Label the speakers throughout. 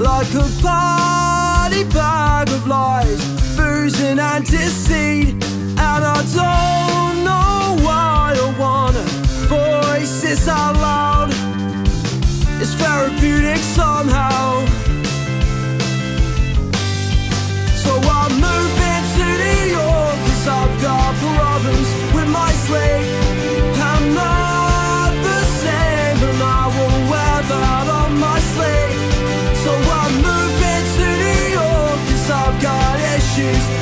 Speaker 1: like a bloody bag of lies, booze and antiseed, and I don't.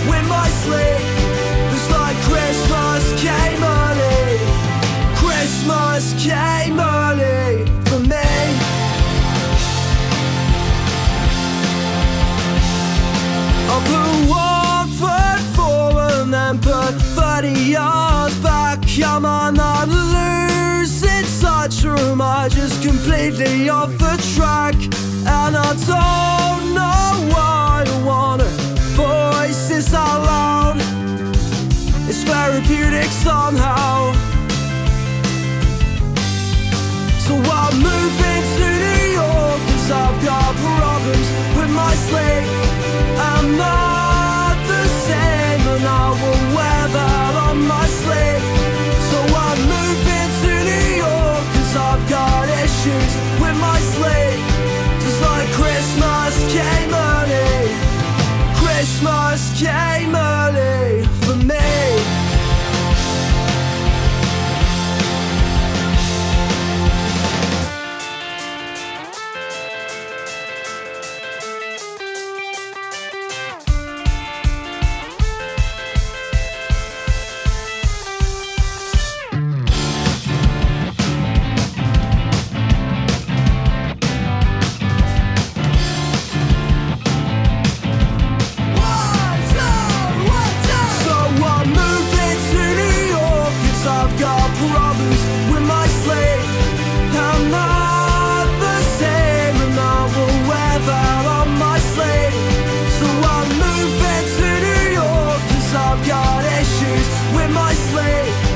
Speaker 1: when sleep It's like Christmas came early. Christmas came early for me. I one foot forward and then put 30 yards back. I'm losing I just completely off the track. And I don't somehow. So I'm moving. with my sleep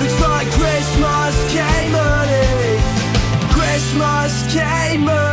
Speaker 1: Looks like Christmas came early. Christmas came early.